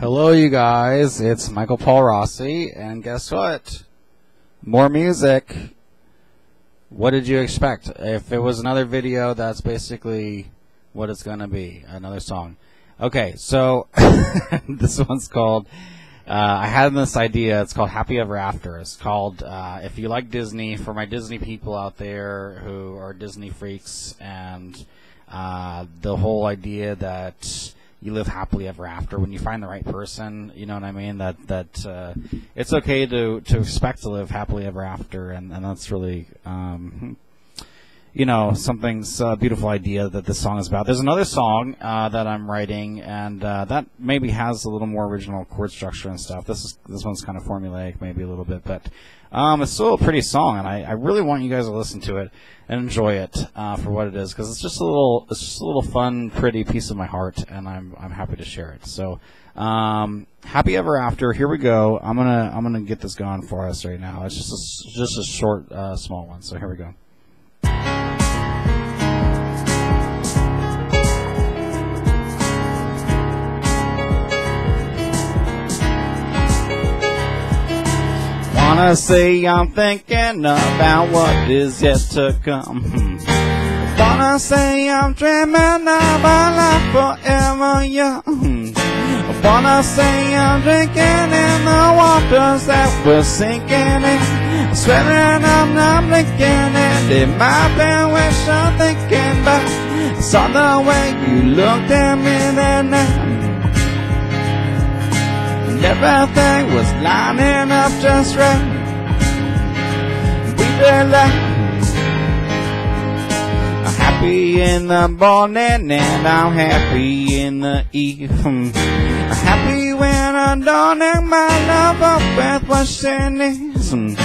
Hello, you guys. It's Michael Paul Rossi, and guess what? More music. What did you expect? If it was another video, that's basically what it's gonna be. Another song. Okay, so this one's called. Uh, I had this idea. It's called Happy Ever After. It's called uh, if you like Disney. For my Disney people out there who are Disney freaks, and uh, the whole idea that you live happily ever after when you find the right person. You know what I mean? That that uh, it's okay to to expect to live happily ever after, and and that's really. Um, you know, something's a beautiful idea that this song is about. There's another song uh, that I'm writing, and uh, that maybe has a little more original chord structure and stuff. This is this one's kind of formulaic, maybe a little bit, but um, it's still a pretty song, and I, I really want you guys to listen to it and enjoy it uh, for what it is, because it's just a little it's just a little fun, pretty piece of my heart, and I'm I'm happy to share it. So. Um, happy ever after. Here we go. I'm gonna I'm gonna get this going for us right now. It's just a, just a short, uh, small one. So here we go. Wanna say I'm thinking about what is yet to come. Hmm. Wanna say I'm dreaming of a life forever young. Wanna say I'm drinking in the waters that we're sinking in. Sweating I'm not blinking and it might be wish I'm thinking but saw the way you looked at me that. And everything was lining up just right. We did like I'm happy in the morning and I'm happy in the evening. I'm happy when I'm dawning my love up with she needs. I'm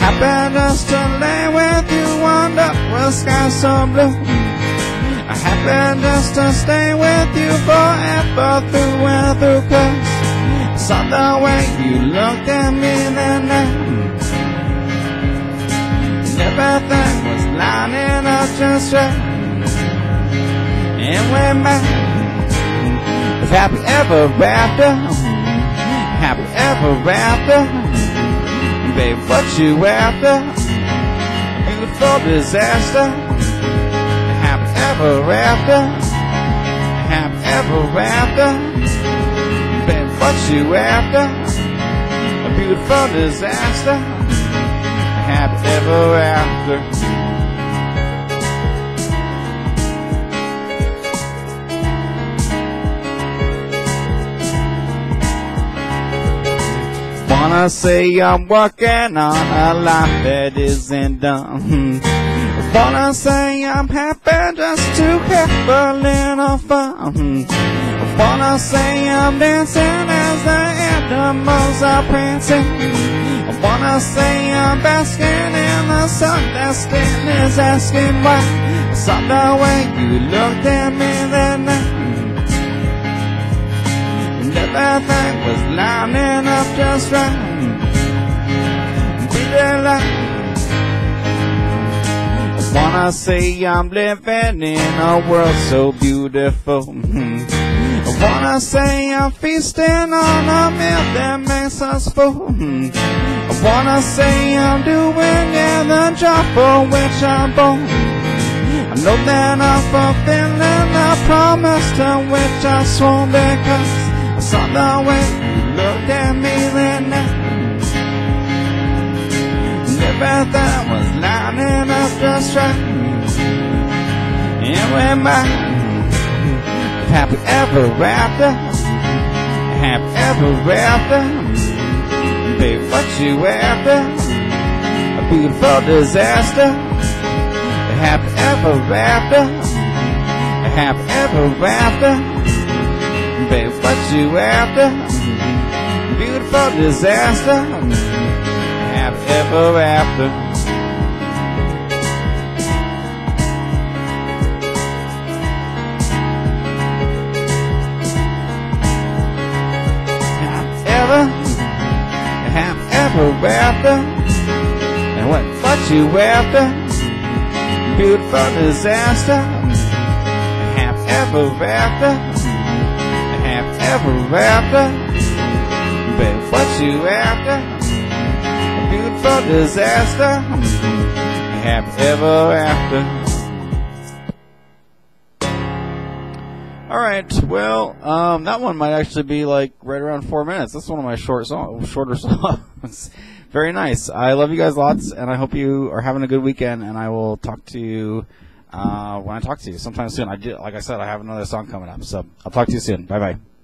happy just to lay with you under a sky so blue. I'm happy just to stay with you forever through and through cause saw the way you looked at me that night. And everything was lining up just right. And we're. If happy ever after, happy ever after, babe, what you after? Beautiful disaster. Happy ever after, happy ever after, what you after? A beautiful disaster. Happy ever after. Wanna say I'm working on a life that isn't done. Wanna say I'm happy just to have a little fun. Wanna say I'm dancing as the animals are prancing. Wanna say I'm basking in the sun that still is asking why. I saw the way you looked at me that night. Lining up just right. There like I wanna say I'm living in a world so beautiful. I wanna say I'm feasting on a meal that makes us full. I wanna say I'm doing yeah, the job for which I'm born. I know that I'm fulfilling the promise to which I swore because I saw the way just right. And we're mine. Happy ever after. Happy ever after. Babe, what you after? A beautiful disaster. Happy ever after. Happy ever after. Babe, what you after? Beautiful disaster. Happy ever after. Ever. And what, what you after? Beautiful disaster. Happy ever after. Happy after? But what you after? Beautiful disaster. Happy ever after. All right. Well, um, that one might actually be like right around four minutes. That's one of my short song, shorter songs. Very nice. I love you guys lots, and I hope you are having a good weekend. And I will talk to you uh, when I talk to you sometime soon. I did, like I said, I have another song coming up, so I'll talk to you soon. Bye bye.